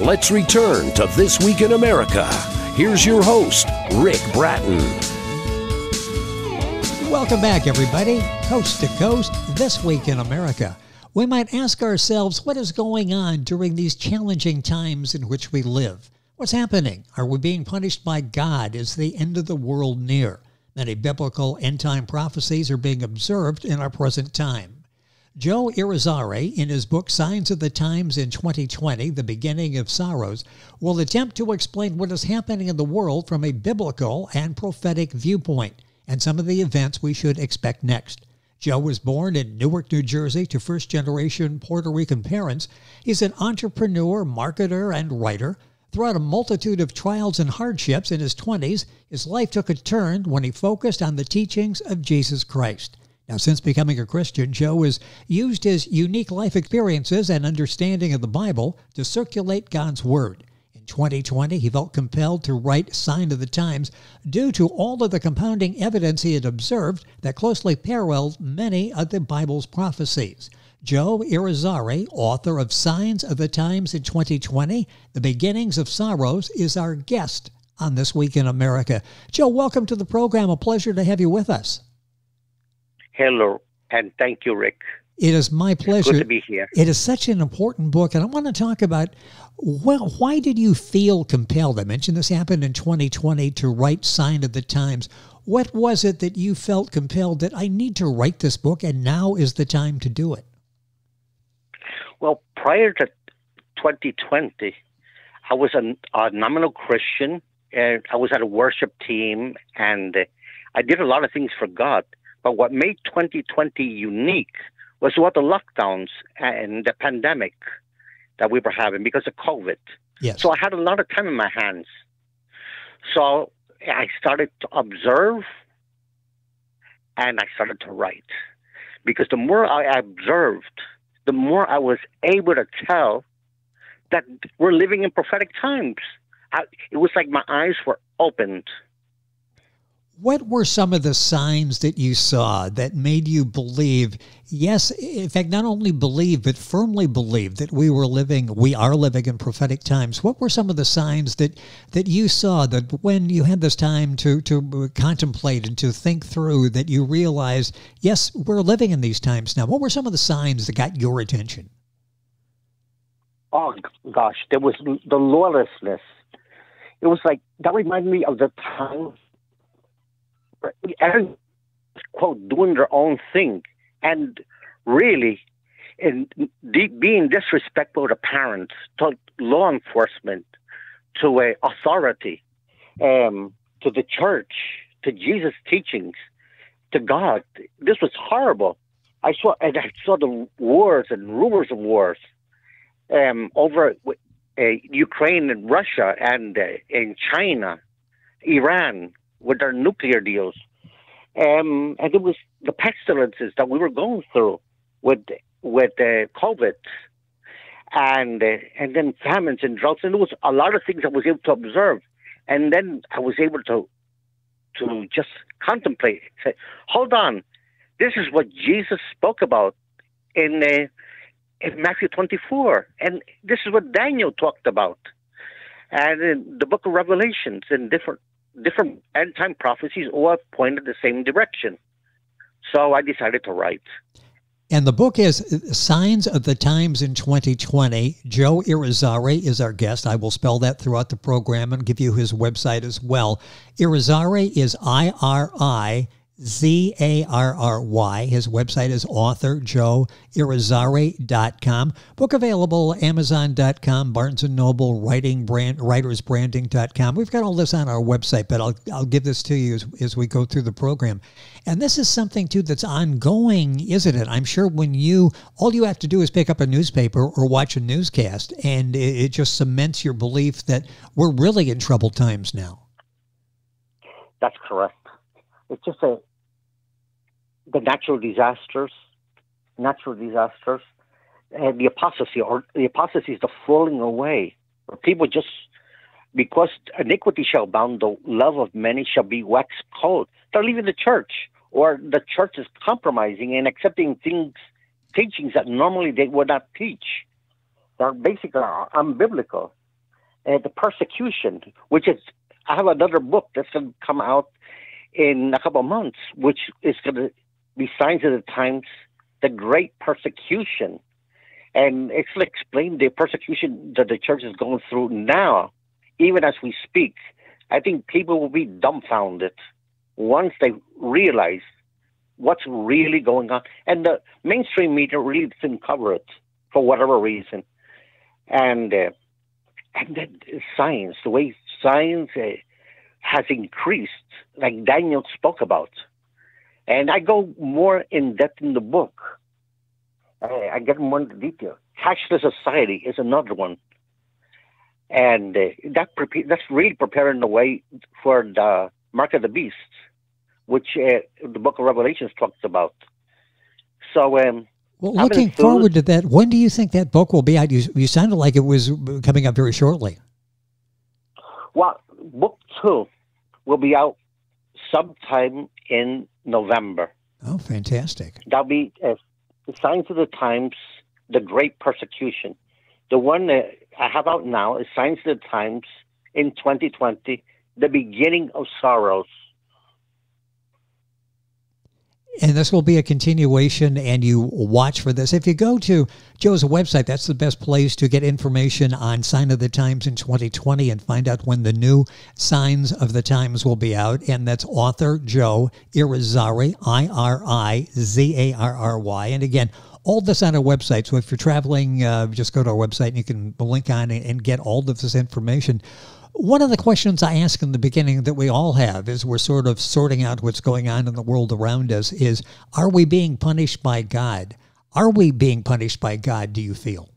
Let's return to This Week in America. Here's your host, Ric Bratton. Welcome back, everybody. Coast to coast, This Week in America. We might ask ourselves what is going on during these challenging times in which we live. What's happening? Are we being punished by God? Is the end of the world near? Many biblical end time prophecies are being observed in our present time. Joe Irizarry, in his book Signs of the Times in 2020, The Beginning of Sorrows, will attempt to explain what is happening in the world from a biblical and prophetic viewpoint and some of the events we should expect next. Joe was born in Newark, New Jersey to first generation Puerto Rican parents. He's an entrepreneur, marketer, and writer. Throughout a multitude of trials and hardships in his 20s, his life took a turn when he focused on the teachings of Jesus Christ. Now, since becoming a Christian, Joe has used his unique life experiences and understanding of the Bible to circulate God's Word. In 2020, he felt compelled to write Sign of the Times due to all of the compounding evidence he had observed that closely paralleled many of the Bible's prophecies. Joe Irizarry, author of Signs of the Times in 2020, The Beginnings of Sorrows, is our guest on This Week in America. Joe, welcome to the program. A pleasure to have you with us. Hello, and thank you, Ric. It is my pleasure. Good to be here. It is such an important book, and I want to talk about well, why did you feel compelled? I mentioned this happened in 2020 to write Sign of the Times. What was it that you felt compelled that I need to write this book, and now is the time to do it? Well, prior to 2020, I was a, a nominal Christian, and I was at a worship team, and I did a lot of things for God. But what made 2020 unique was what the lockdowns and the pandemic that we were having because of COVID. Yes. So I had a lot of time in my hands. So I started to observe and I started to write. Because the more I observed, the more I was able to tell that we're living in prophetic times. I, it was like my eyes were opened. What were some of the signs that you saw that made you believe, yes, in fact, not only believe, but firmly believe that we were living, we are living in prophetic times? What were some of the signs that, that you saw that when you had this time to, to contemplate and to think through that you realized, yes, we're living in these times now? What were some of the signs that got your attention? Oh, gosh, there was the lawlessness. It was like, that reminded me of the time everyone quote doing their own thing and really in being disrespectful to parents to law enforcement to a authority um, to the church to jesus teachings to god. This was horrible. I saw and i saw the wars and rumors of wars um, over uh, ukraine and russia and uh, in china iran with their nuclear deals. Um, and it was the pestilences that we were going through with with uh, COVID, and uh, and then famines and droughts, and there was a lot of things I was able to observe, and then I was able to to just contemplate, say, hold on, this is what Jesus spoke about in uh, in Matthew 24, and this is what Daniel talked about, and in the Book of Revelations, and different different end time prophecies all pointed the same direction. So I decided to write. And the book is Signs of the Times in 2020. Joe Irizarry is our guest. I will spell that throughout the program and give you his website as well. Irizarry is I R I Z A R R Y. His website is authorjoeirizarry.com. Book available Amazon.com, Barnes and Noble, Writing Brand, WritersBranding.com. We've got all this on our website, but I'll, I'll give this to you as, as we go through the program. And this is something too that's ongoing, isn't it? I'm sure when you all you have to do is pick up a newspaper or watch a newscast, and it, it just cements your belief that we're really in troubled times now. That's correct. It's just a the natural disasters, natural disasters, and the apostasy, or the apostasy is the falling away, where people just because iniquity shall bound, the love of many shall be waxed cold. They're leaving the church, or the church is compromising and accepting things, teachings that normally they would not teach. They're basically unbiblical. uh, the persecution, which is, I have another book that's going to come out in a couple of months, which is going to Signs of the Times, the Great Persecution. And it's explain the persecution that the church is going through now, even as we speak. I think people will be dumbfounded once they realize what's really going on. And the mainstream media really didn't cover it for whatever reason. And uh, and then science, the way science uh, has increased, like Daniel spoke about. And I go more in depth in the book. I, I get more into detail. Cashless society is another one. And uh, that pre- that's really preparing the way for the mark of the beast, which uh, the book of Revelations talks about. So, um, well, looking forward to that, when do you think that book will be out? You, you sounded like it was coming up very shortly. Well, book two will be out sometime in November. Oh, fantastic. That'll be uh, The Signs of the Times, The Great Persecution. The one that I have out now is Signs of the Times in 2020, The Beginning of Sorrows. And this will be a continuation, and you watch for this. If you go to Joe's website, that's the best place to get information on Sign of the Times in 2020 and find out when the new Signs of the Times will be out. And that's author Joe Irizarry, I R I Z A R R Y. And again, all this on our website. So if you're traveling, uh, just go to our website and you can link on and get all of this information. One of the questions I ask in the beginning that we all have as we're sort of sorting out what's going on in the world around us is Are we being punished by God? Are we being punished by God, do you feel?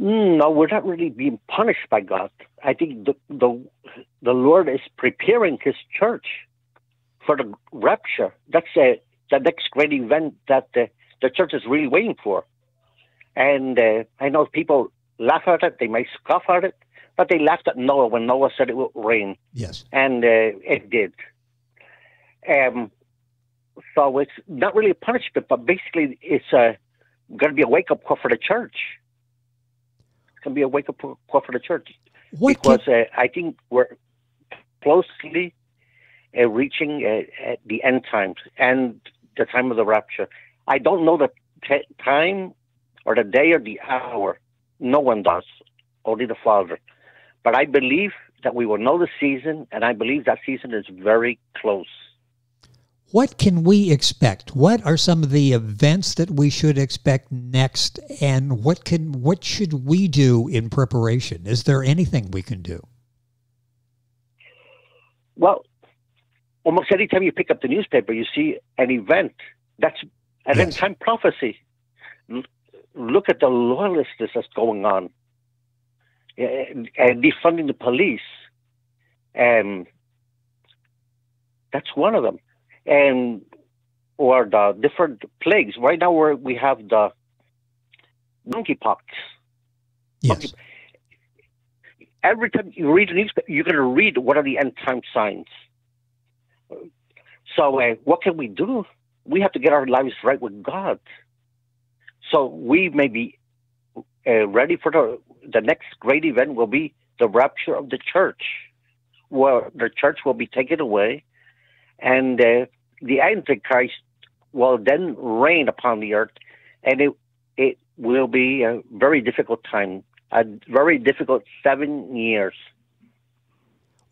Mm, no, we're not really being punished by God. I think the, the, the Lord is preparing His church for the rapture. That's a, the next great event that the, the church is really waiting for. And uh, I know people laugh at it, they may scoff at it, but they laughed at Noah when Noah said it would rain. Yes. And uh, it did. Um, so it's not really a punishment, but basically it's going to be a wake up call for the church. It's going to be a wake up call for the church. What because can... uh, I think we're closely uh, reaching uh, the end times and the time of the rapture. I don't know the t- time or the day or the hour no one does, only the Father. But I believe that we will know the season, and I believe that season is very close. What can we expect? What are some of the events that we should expect next, and what can what should we do in preparation? Is there anything we can do? Well, almost any time you pick up the newspaper, you see an event that's an yes. end time prophecy look at the lawlessness that's going on and, defunding the police. And that's one of them. And or the different plagues. Right now, where we have the monkeypox. Yes. Every time you read a newspaper, you're going to read what are the end time signs. So, uh, what can we do? We have to get our lives right with God. So we may be uh, ready for the the next great event will be the rapture of the church, where the church will be taken away, and uh, the Antichrist will then reign upon the earth, and it it will be a very difficult time, a very difficult seven years.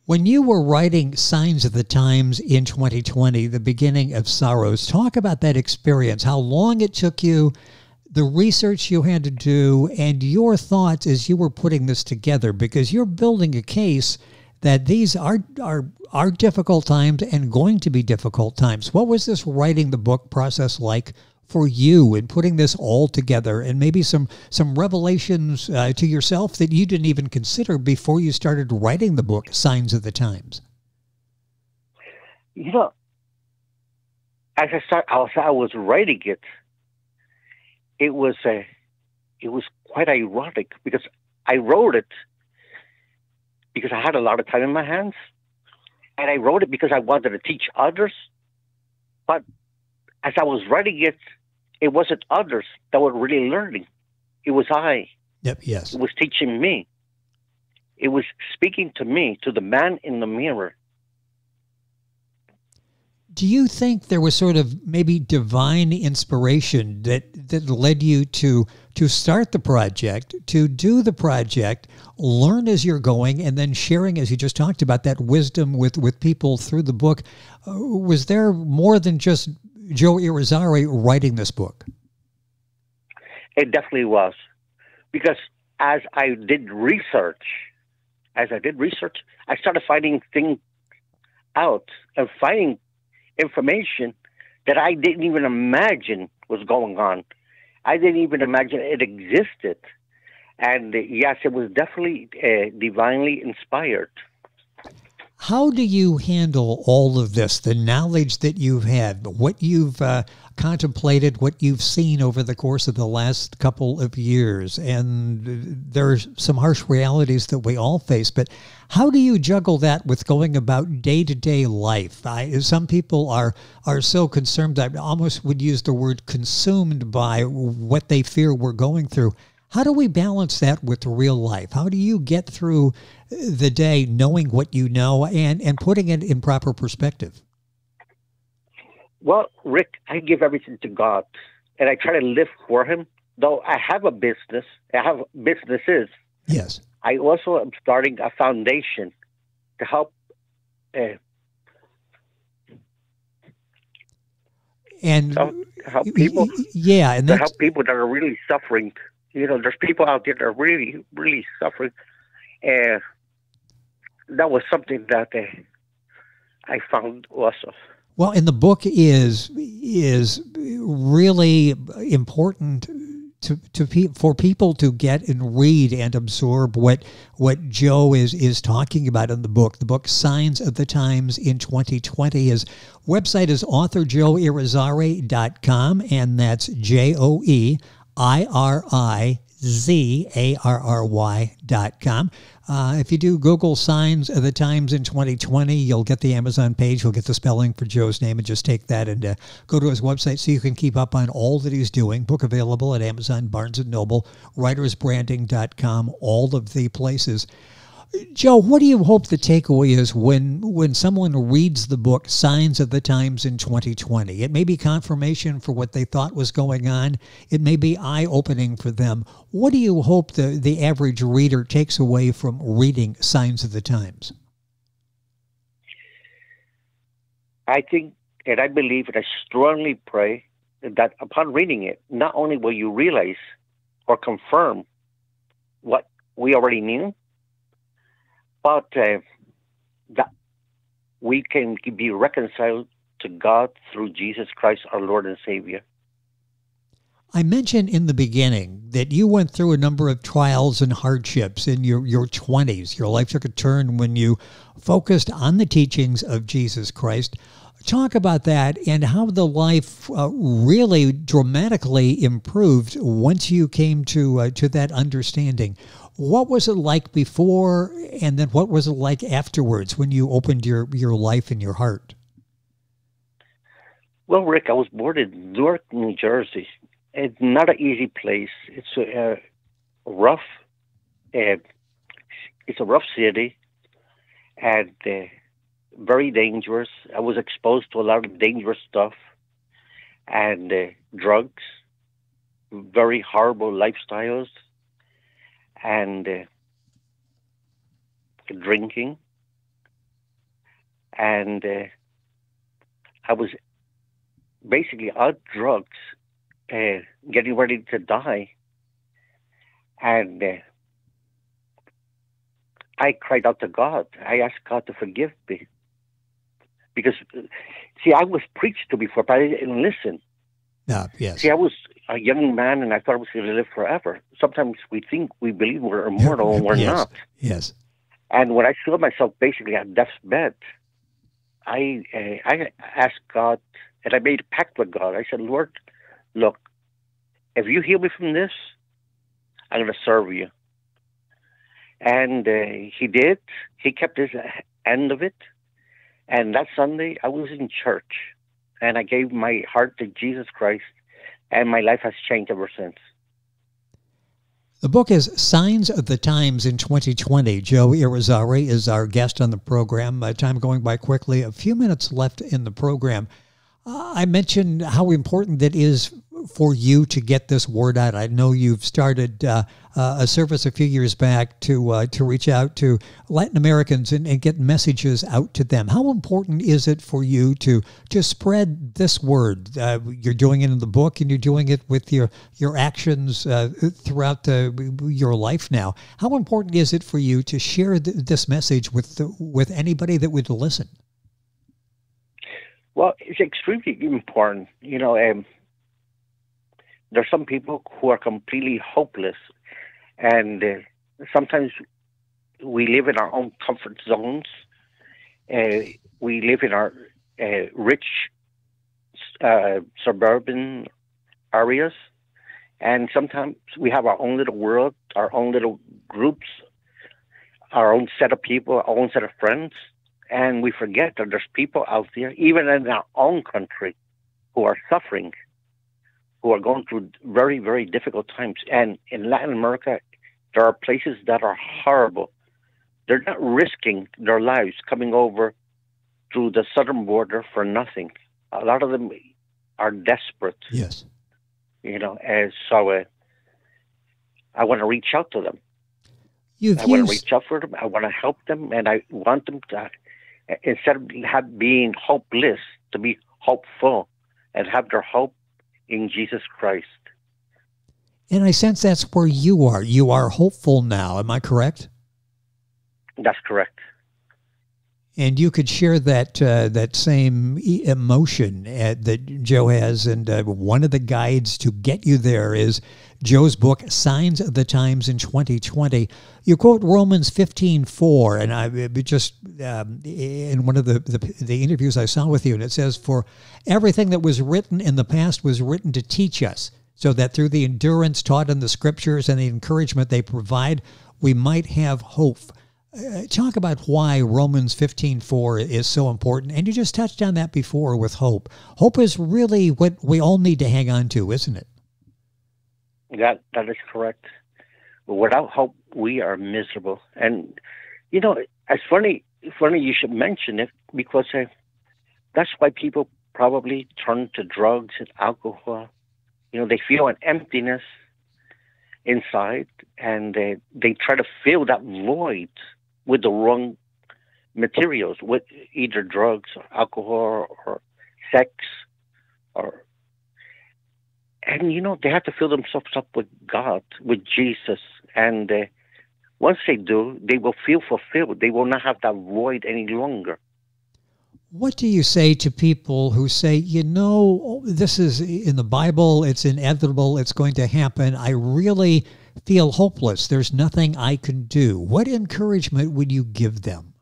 When you were writing Signs of the Times in 2020, the beginning of sorrows, talk about that experience, how long it took you the research you had to do and your thoughts as you were putting this together because you're building a case that these are are are difficult times and going to be difficult times. What was this writing the book process like for you in putting this all together and maybe some some revelations uh, to yourself that you didn't even consider before you started writing the book Signs of the Times? You know, as I start, as I was writing it, it was a, it was quite ironic because I wrote it because I had a lot of time in my hands, and I wrote it because I wanted to teach others. But as I was writing it, it wasn't others that were really learning; it was I. Yep. Yes. It was teaching me. It was speaking to me, to the man in the mirror. Do you think there was sort of maybe divine inspiration that that led you to to start the project, to do the project, learn as you're going, and then sharing, as you just talked about, that wisdom with with people through the book? Uh, was there more than just Joe Irizarry writing this book? It definitely was, because as I did research, as I did research, I started finding things out and finding information that I didn't even imagine was going on. I didn't even imagine it existed. And yes, it was definitely uh, divinely inspired. How do you handle all of this, the knowledge that you've had, what you've uh, contemplated, what you've seen over the course of the last couple of years? And there's some harsh realities that we all face, but how do you juggle that with going about day to day life? I, some people are are so concerned, I almost would use the word consumed by what they fear we're going through. How do we balance that with real life? How do you get through the day knowing what you know and, and putting it in proper perspective? Well, Ric, I give everything to God and I try to live for Him. Though I have a business, I have businesses. Yes. I also am starting a foundation to help. Uh, and help, help people. Yeah, and to help people that are really suffering you know, there's people out there that are really, really suffering, and that was something that uh, I found also. Well, and the book is is really important to, to pe- for people to get and read and absorb what what Joe is is talking about in the book. The book Signs of the Times in 2020. His website is authorjoeirizarry.com, and that's J O E I R I Z A R R Y dot com. Uh, if you do Google Signs of the Times in 2020, you'll get the Amazon page. You'll get the spelling for Joe's name and just take that and uh, go to his website so you can keep up on all that he's doing. Book available at Amazon, Barnes & Noble, writersbranding.com, all of the places. Joe, what do you hope the takeaway is when when someone reads the book Signs of the Times in 2020? It may be confirmation for what they thought was going on. It may be eye-opening for them. What do you hope the, the average reader takes away from reading Signs of the Times? I think and I believe and I strongly pray that upon reading it, not only will you realize or confirm what we already knew, but uh, that we can be reconciled to God through Jesus Christ, our Lord and Savior. I mentioned in the beginning that you went through a number of trials and hardships in your, your 20s. Your life took a turn when you focused on the teachings of Jesus Christ. Talk about that and how the life uh, really dramatically improved once you came to uh, to that understanding. What was it like before, and then what was it like afterwards when you opened your, your life and your heart? Well, Ric, I was born in Newark, New Jersey. It's not an easy place. It's a, rough, uh, it's a rough city, and uh, very dangerous. I was exposed to a lot of dangerous stuff and uh, drugs, very horrible lifestyles and uh, drinking. And uh, I was basically on drugs, uh, getting ready to die. And uh, I cried out to God. I asked God to forgive me. Because, see, I was preached to before, but I didn't listen. Uh, yes. See, I was a young man and I thought I was going to live forever. Sometimes we think we believe we're immortal and we're yes. not. Yes. And when I saw myself basically at death's bed, I uh, I asked God and I made a pact with God. I said, Lord, look, if you heal me from this, I'm going to serve you. And uh, he did. He kept his end of it. And that Sunday, I was in church and I gave my heart to Jesus Christ, and my life has changed ever since. The book is Signs of the Times in 2020. Joe Irizarry is our guest on the program. Uh, time going by quickly. A few minutes left in the program. Uh, I mentioned how important it is for you to get this word out. I know you've started uh, uh, a service a few years back to uh, to reach out to Latin Americans and, and, get messages out to them. How important is it for you to to spread this word? Uh, you're doing it in the book, and you're doing it with your your actions uh, throughout the, your life now. How important is it for you to share th- this message with the, with anybody that would listen? Well, it's extremely important. You know, um, there's some people who are completely hopeless, and uh, sometimes we live in our own comfort zones. Uh, we live in our uh, rich uh, suburban areas, and sometimes we have our own little world, our own little groups, our own set of people, our own set of friends, and we forget that there's people out there, even in our own country, who are suffering who are going through very, very difficult times. And in Latin America, there are places that are horrible. They're not risking their lives coming over through the southern border for nothing. A lot of them are desperate. Yes. You know, and so uh, I want to reach out to them. You've I used... want to reach out for them. I want to help them, and I want them to, instead of have, being hopeless, to be hopeful and have their hope in Jesus Christ. And I sense that's where you are. You are hopeful now. Am I correct? That's correct. And you could share that uh, that same emotion uh, that Joe has, and uh, one of the guides to get you there is Joe's book, Signs of the Times in 2020. You quote Romans 15:4, and I just um, in one of the, the the interviews I saw with you, and it says, "For everything that was written in the past was written to teach us." So that through the endurance taught in the scriptures and the encouragement they provide, we might have hope uh, talk about why Romans 15:4 is so important. And you just touched on that before with hope. Hope is really what we all need to hang on to, isn't it? That that is correct. Without hope, we are miserable. And you know, it's funny. Funny you should mention it because uh, that's why people probably turn to drugs and alcohol. You know, they feel an emptiness inside, and they they try to fill that void with the wrong materials, with either drugs or alcohol or sex or and you know they have to fill themselves up with God, with Jesus, and uh, once they do, they will feel fulfilled. They will not have that void any longer. What do you say to people who say, you know, this is in the Bible, it's inevitable, it's going to happen. I really feel hopeless. There's nothing I can do. What encouragement would you give them?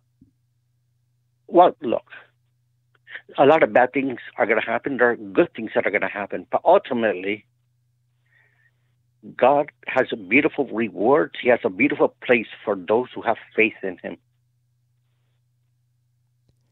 Well, look, a lot of bad things are going to happen. There are good things that are going to happen. But ultimately, God has a beautiful reward. He has a beautiful place for those who have faith in Him.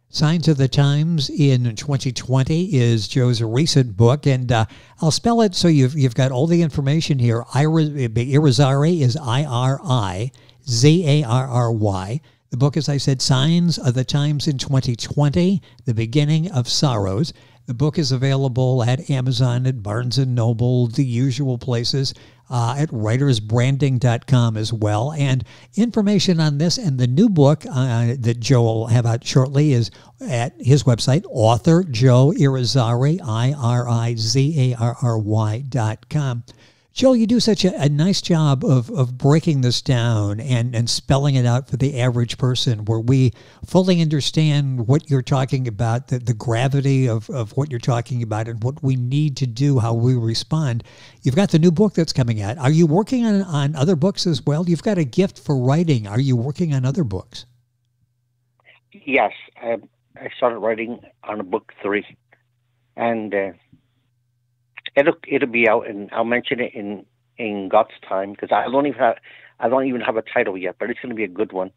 Signs of the Times in 2020 is Joe's recent book, and uh, I'll spell it so you've, you've got all the information here. Irizarry is I R I Z A R R Y. The book, as I said, Signs of the Times in 2020, The Beginning of Sorrows. The book is available at Amazon, at Barnes & Noble, the usual places, uh, at writersbranding.com as well. And information on this and the new book uh, that Joe will have out shortly is at his website, author Joe Irizarry, I-R-I-Z-A-R-R-Y dot com. Joe, you do such a, a, nice job of, of breaking this down and, and spelling it out for the average person where we fully understand what you're talking about, the, the gravity of, of what you're talking about, and what we need to do, how we respond. You've got the new book that's coming out. Are you working on, on other books as well? You've got a gift for writing. Are you working on other books? Yes. I, I started writing on a book three. And. Uh, it'll it'll be out, and I'll mention it in in God's time because I don't even have I don't even have a title yet, but it's going to be a good one.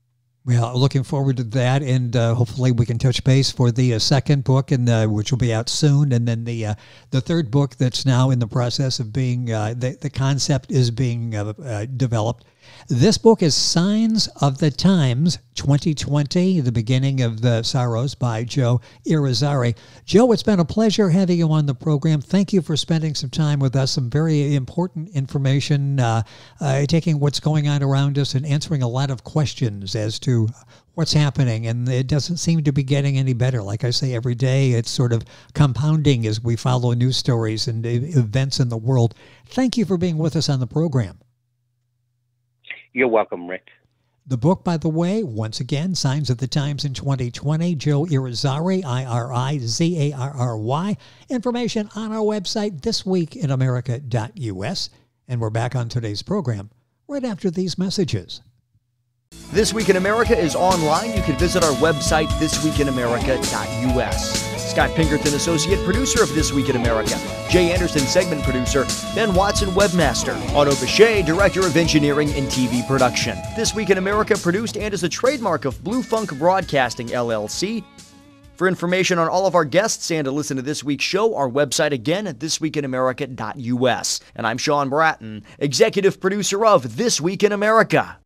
Well, looking forward to that, and uh, hopefully we can touch base for the uh, second book, and uh, which will be out soon, and then the uh, the third book that's now in the process of being uh, the the concept is being uh, developed. This book is Signs of the Times 2020, the beginning of the sorrows by Joe Irizarry. Joe, it's been a pleasure having you on the program. Thank you for spending some time with us, some very important information, uh, uh, taking what's going on around us and answering a lot of questions as to what's happening. And it doesn't seem to be getting any better. Like I say, every day it's sort of compounding as we follow news stories and events in the world. Thank you for being with us on the program. You're welcome, Ric. The book, by the way, once again, Signs of the Times in 2020, Joe Irizarry, I R I Z A R R Y. Information on our website, thisweekinamerica.us. And we're back on today's program right after these messages. This Week in America is online. You can visit our website, thisweekinamerica.us. Scott Pinkerton, associate producer of This Week in America. Jay Anderson, segment producer. Ben Watson, webmaster. Otto Bechet, director of engineering and TV production. This Week in America produced and is a trademark of Blue Funk Broadcasting, LLC. For information on all of our guests and to listen to this week's show, our website again at thisweekinamerica.us. And I'm Sean Bratton, executive producer of This Week in America.